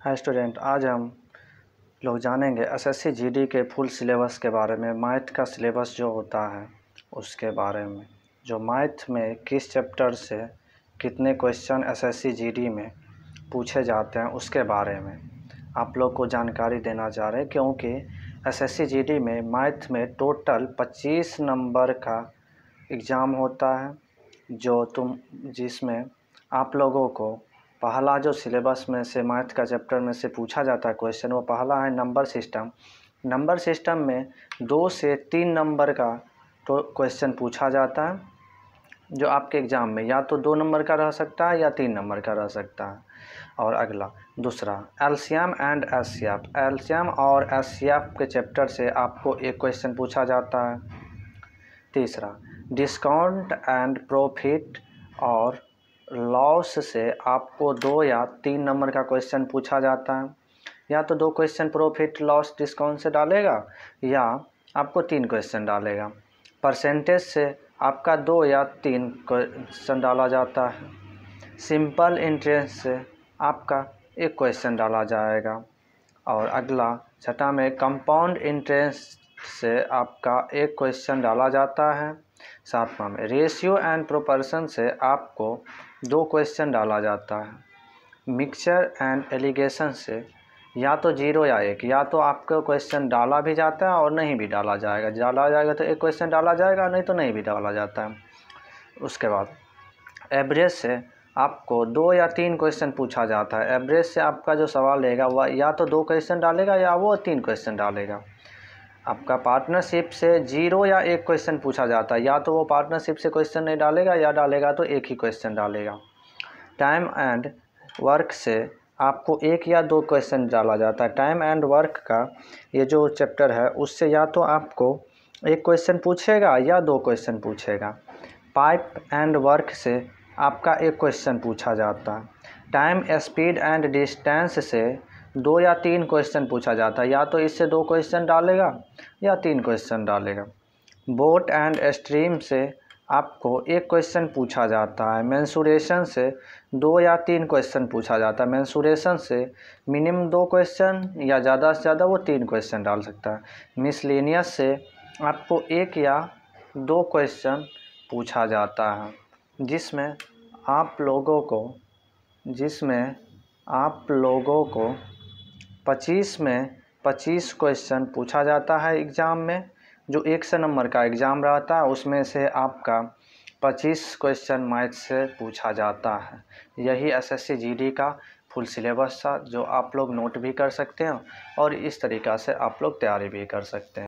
Hi student आज हम लोग जानेंगे एसएससी जीडी के फुल सिलेबस के बारे में मैथ का सिलेबस जो होता है, उसके बारे में। जो मैथ में किस चैप्टर से कितने क्वेश्चन एसएससी जीडी में पूछे जाते हैं, उसके बारे में आप लोग को जानकारी देना चाह रहे हैं, क्योंकि एसएससी जीडी में मैथ में टोटल 25 नंबर का एग्ज़ाम होता है, जो तुम, जिसमें आप लोगों को पहला जो सिलेबस में से मैथ का चैप्टर में से पूछा जाता है क्वेश्चन, वो पहला है नंबर सिस्टम। नंबर सिस्टम में दो से तीन नंबर का तो क्वेश्चन पूछा जाता है, जो आपके एग्ज़ाम में। या तो दो नंबर का रह सकता है या तीन नंबर का रह सकता है। और अगला, दूसरा एल्शियम एंड एफ़ एल्शियम और एफ़ के चैप्टर से आपको एक क्वेश्चन पूछा जाता है। तीसरा, डिस्काउंट एंड प्रॉफिट और लॉस से आपको दो या तीन नंबर का क्वेश्चन पूछा जाता है। या तो दो क्वेश्चन प्रॉफिट लॉस डिस्काउंट से डालेगा, या आपको तीन क्वेश्चन डालेगा। परसेंटेज से आपका दो या तीन क्वेश्चन डाला जाता है। सिंपल इंटरेस्ट से आपका एक क्वेश्चन डाला जाएगा। और अगला, छठा में कंपाउंड इंटरेस्ट से आपका एक क्वेश्चन डाला जाता है। सातवां में रेशियो एंड प्रोपर्शन से आपको दो क्वेश्चन डाला जाता है। मिक्सचर एंड एलिगेशन से या तो ज़ीरो या एक, या तो आपका क्वेश्चन डाला भी जाता है और नहीं भी डाला जाएगा। डाला जाएगा तो एक क्वेश्चन डाला जाएगा, नहीं तो नहीं भी डाला जाता है। उसके बाद एवरेज से आपको दो या तीन क्वेश्चन पूछा जाता है। एवरेज से आपका जो सवाल रहेगा, वह या तो दो क्वेश्चन डालेगा या वो तीन क्वेश्चन डालेगा। आपका पार्टनरशिप से ज़ीरो या एक क्वेश्चन पूछा जाता है। या तो वो पार्टनरशिप से क्वेश्चन नहीं डालेगा या डालेगा तो एक ही क्वेश्चन डालेगा। टाइम एंड वर्क से आपको एक या दो क्वेश्चन डाला जाता है। टाइम एंड वर्क का ये जो चैप्टर है, उससे या तो आपको एक क्वेश्चन पूछेगा या दो क्वेश्चन पूछेगा। पाइप एंड वर्क से आपका एक क्वेश्चन पूछा जाता है। टाइम स्पीड एंड डिस्टेंस से दो या तीन क्वेश्चन पूछा जाता है। या तो इससे दो क्वेश्चन डालेगा या तीन क्वेश्चन डालेगा। बोट एंड स्ट्रीम से आपको एक क्वेश्चन पूछा जाता है। मैंसुरेशन से दो या तीन क्वेश्चन पूछा जाता है। मैंसुरेशन से मिनिमम दो क्वेश्चन या ज़्यादा से ज़्यादा वो तीन क्वेश्चन डाल सकता है। मिसलिनियस से आपको एक या दो क्वेश्चन पूछा जाता है, जिसमें आप लोगों को, जिसमें आप लोगों को पच्चीस में पच्चीस क्वेश्चन पूछा जाता है एग्ज़ाम में, जो एक सौ नंबर का एग्ज़ाम रहता है, उसमें से आपका पच्चीस क्वेश्चन मैथ से पूछा जाता है। यही एसएससी जीडी का फुल सिलेबस था, जो आप लोग नोट भी कर सकते हैं और इस तरीक़ा से आप लोग तैयारी भी कर सकते हैं।